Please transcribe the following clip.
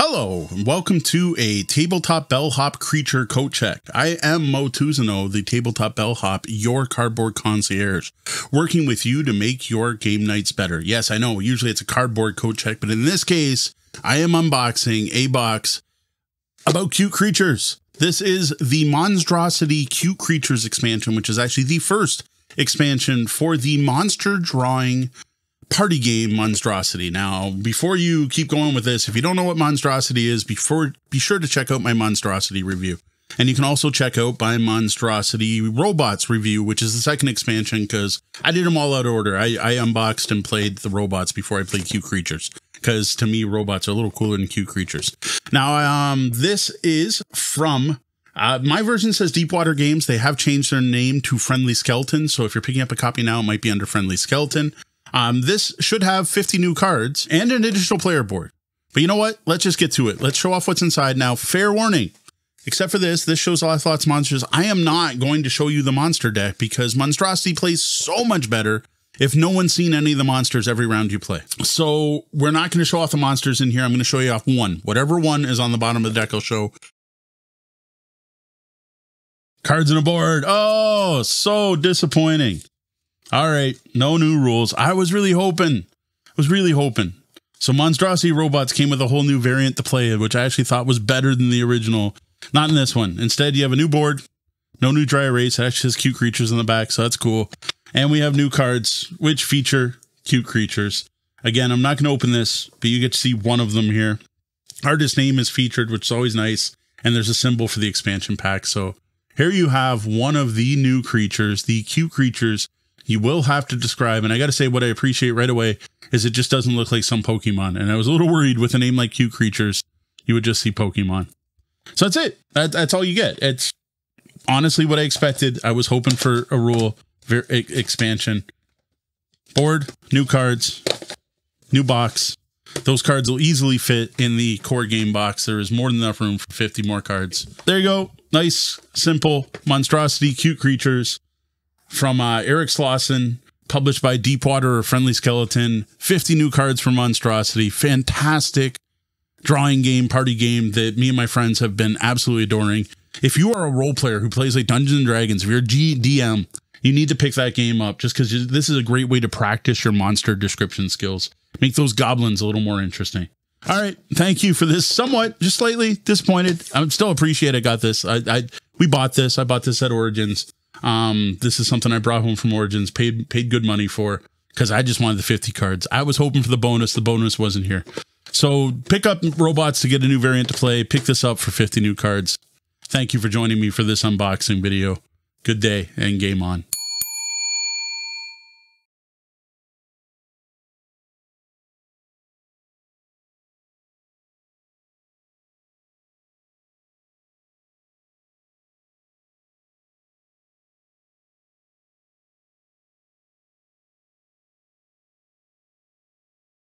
Hello, and welcome to a Tabletop Bellhop Creature Coat Check. I am Moe Tousignant, the Tabletop Bellhop, your cardboard concierge, working with you to make your game nights better. Yes, I know, usually it's a cardboard coat check, but in this case, I am unboxing a box about cute creatures. This is the MonsDRAWsity Cute Creatures expansion, which is actually the first expansion for the monster drawing party game MonsDRAWsity now before you keep going with this if you don't know what MonsDRAWsity is before be sure to check out my MonsDRAWsity review and you can also check out my MonsDRAWsity robots review which is the second expansion because i did them all out of order I, I unboxed and played the robots before i played cute creatures because to me robots are a little cooler than cute creatures now um this is from uh, my version says Deepwater Games. They have changed their name to Friendly Skeleton. So if you're picking up a copy now, it might be under Friendly Skeleton. Um, this should have 50 new cards and an additional player board. But you know what? Let's just get to it. Let's show off what's inside now. Fair warning. Except for this, this shows lots, lots monsters. I am not going to show you the monster deck because MonsDRAWsity plays so much better if no one's seen any of the monsters every round you play. So we're not going to show off the monsters in here. I'm going to show you off one. Whatever one is on the bottom of the deck, I'll show. Cards and a board. Oh, so disappointing. All right, no new rules. I was really hoping, I was really hoping. So MonsDRAWsity Robots came with a whole new variant to play, which I actually thought was better than the original. Not in this one. Instead, you have a new board, no new dry erase. It actually has cute creatures in the back, so that's cool. And we have new cards, which feature cute creatures. Again, I'm not going to open this, but you get to see one of them here. Artist name is featured, which is always nice. And there's a symbol for the expansion pack. So here you have one of the new creatures, the cute creatures you will have to describe. And I got to say, what I appreciate right away is it just doesn't look like some Pokemon. And I was a little worried with a name like Cute Creatures, you would just see Pokemon. So that's it. That, that's all you get. It's honestly what I expected. I was hoping for a rule ver- expansion. Board, new cards, new box. Those cards will easily fit in the core game box. There is more than enough room for 50 more cards. There you go. Nice, simple MonsDRAWsity, cute creatures from uh, Eric Slauson, published by Deepwater or Friendly Skeleton. 50 new cards for MonsDRAWsity. Fantastic drawing game, party game that me and my friends have been absolutely adoring. If you are a role player who plays like Dungeons and Dragons, if you're a GDM, you need to pick that game up just because this is a great way to practice your monster description skills. Make those goblins a little more interesting. All right, thank you for this. Somewhat, just slightly disappointed. I'm still appreciate I got this. I, I we bought this. I bought this at Origins. Um, this is something I brought home from Origins, paid paid good money for because I just wanted the 50 cards. I was hoping for the bonus. The bonus wasn't here. So pick up robots to get a new variant to play. Pick this up for 50 new cards. Thank you for joining me for this unboxing video. Good day and game on.